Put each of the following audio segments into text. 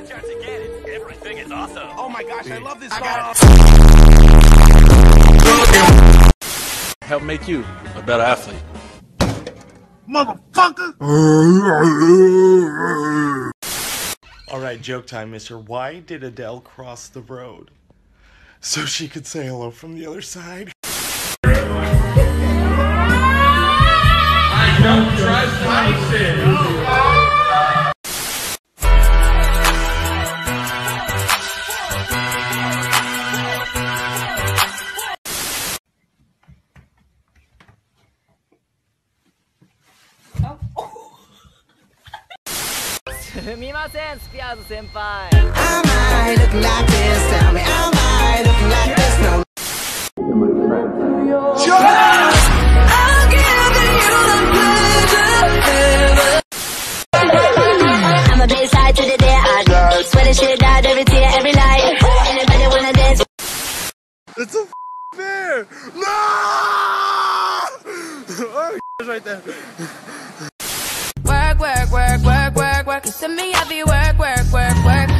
the chance again. It's everything is awesome. Oh my gosh, I love this song. Help make you a better athlete. Motherfucker! Alright, joke time, mister. Why did Adele cross the road? So she could say hello from the other side? Am I looking like this? Tell me, am I looking like this? No. I'll give you the pleasure ever. I'm a baseline to the day I go. Sweating shit out every tear, every night. Anybody wanna dance? It's a bear! No! Oh, right there. Work, work, work, work, work, work. You send me happy work, work, work, work.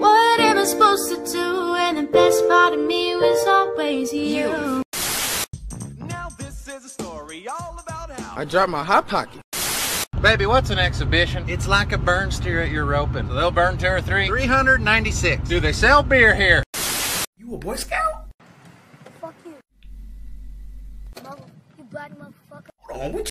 What am I supposed to do? And the best part of me was always you. Now this is a story all about how. I dropped my hot pocket. Baby, what's an exhibition? It's like a burn steer at your roping. So they'll burn two or three. 396. Do they sell beer here? You a Boy Scout? Fuck you. Mother, you black motherfucker. Hold on, what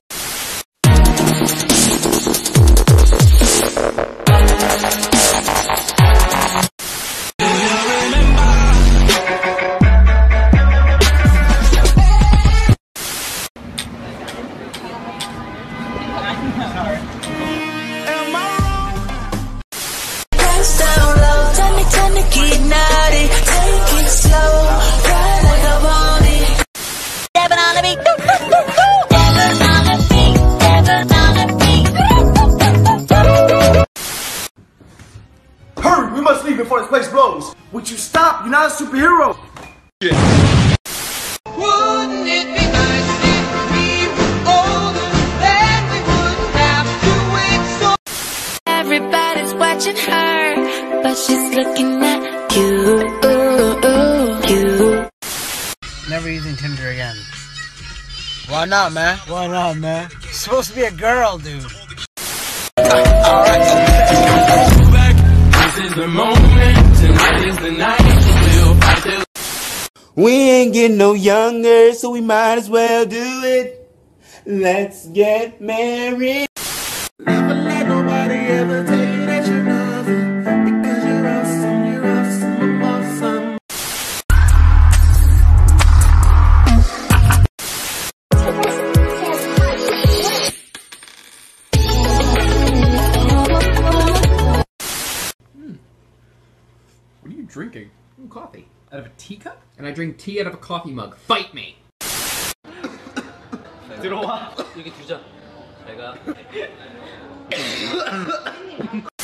Would you stop? You're not a superhero. Wouldn't it be nice if we were older? Then we wouldn't have to wait so Everybody's watching her, but she's looking at you. You. Never using Tinder again. Why not, man? Why not, man? You're supposed to be a girl, dude. We ain't getting no younger, so we might as well do it. Let's get married. Never let nobody ever drinking? coffee. Out of a teacup? And I drink tea out of a coffee mug. Fight me! 들어와. 여기 두자. 내가.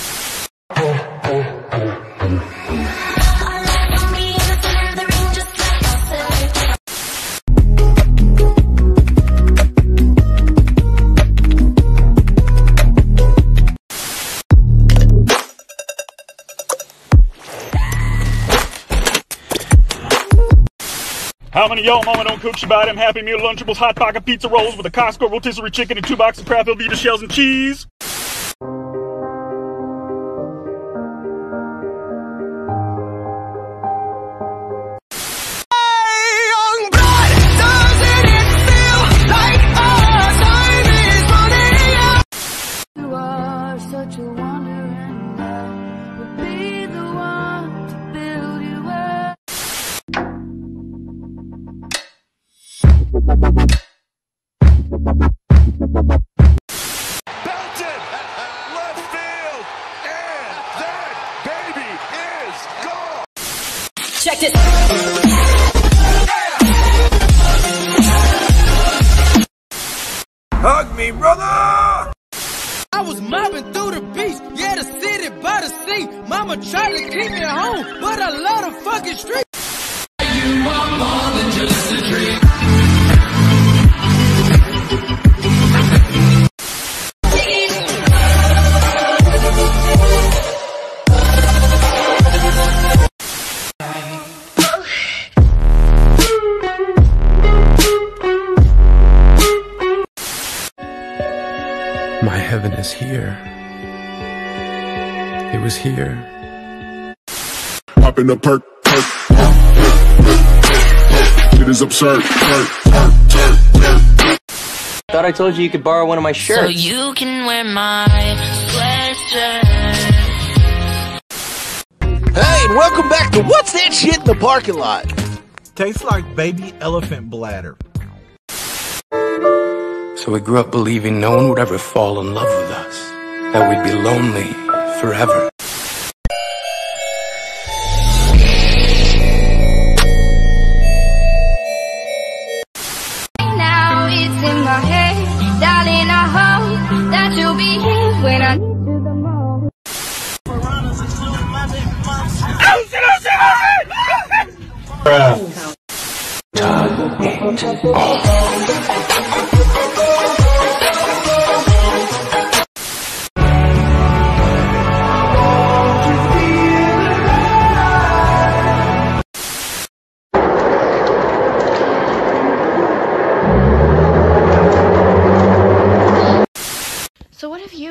How many y'all mama don't cook? She buy them Happy Meal Lunchables, Hot Pocket Pizza Rolls with a Costco rotisserie chicken and two boxes of Kraft Velveeta shells and cheese? Hug me, brother! I was mobbing through the beach, yeah, the city by the sea. Mama tried to keep me home, but I love the fucking street. My heaven is here. It was here. Popping a perk, perk. It is absurd. Perk, Thought I told you you could borrow one of my shirts. So you can wear my sweatshirt. Hey, and welcome back to What's That Shit in the Parking Lot? Tastes like baby elephant bladder. So we grew up believing no one would ever fall in love with us, that we'd be lonely forever. Now it's in my head, darling. I hope that you'll be here when I need you the most. So what have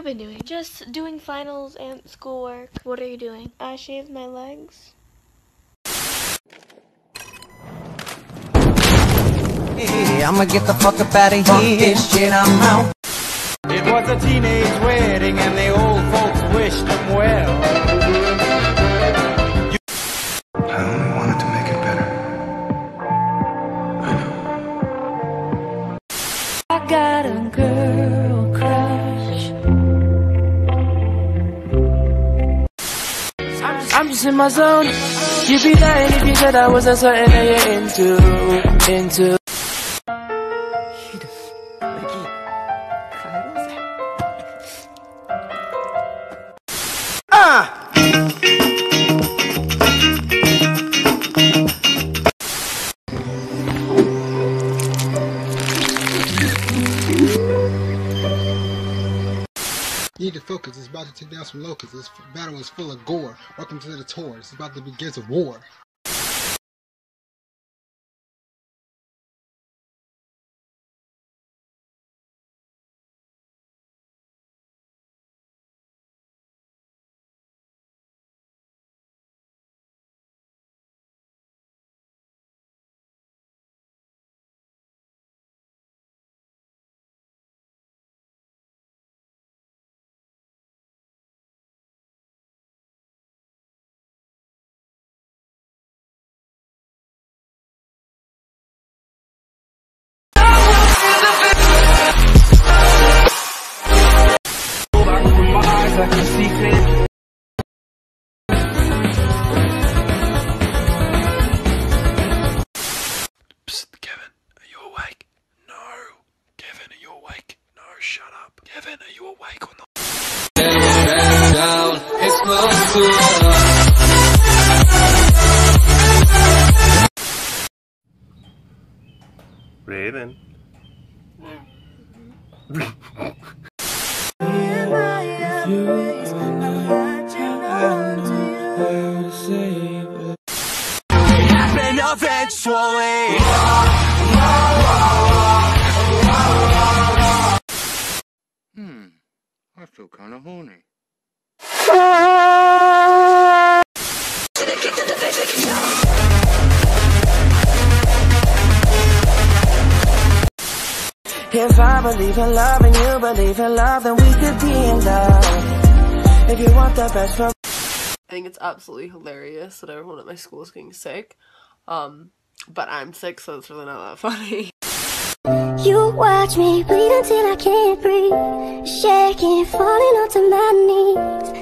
you been doing? Just doing finals and schoolwork. What are you doing? I shaved my legs. Hey, I'ma get the fuck up out of here. this shit, I'm out. It was a teenage wedding and the old folks wished them well. I only wanted to make it better. I got a girl just, in my zone. You'd be lying if you said I wasn't certain that you're into, into. Focus. It's about to take down some locusts. This battle is full of gore. Welcome to the tour. It's about to begin a war. Mm-hmm. If I believe in love and you believe in love, then we could be in love. If you want the best for I think it's absolutely hilarious that everyone at my school is getting sick. Um, but I'm sick, so it's really not that funny. You watch me bleed until I can't breathe, shaking, falling onto my knees.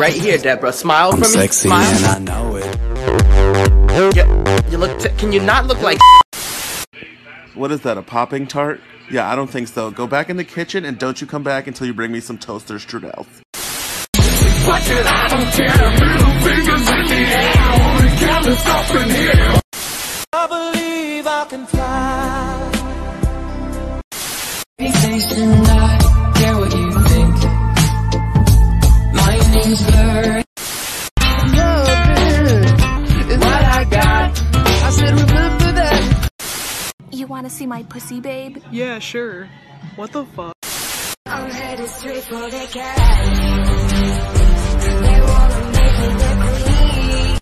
Right here, Deborah. Smile for I'm for me. sexy Smile. and I know it. Yeah, you look. T- can you not look like? What is that, a popping tart? Yeah, I don't think so. Go back in the kitchen and don't you come back until you bring me some toaster strudels. want to see my pussy, babe? Yeah, sure. What the fuck? I'm headed straight for the cat. They wanna make me the queen.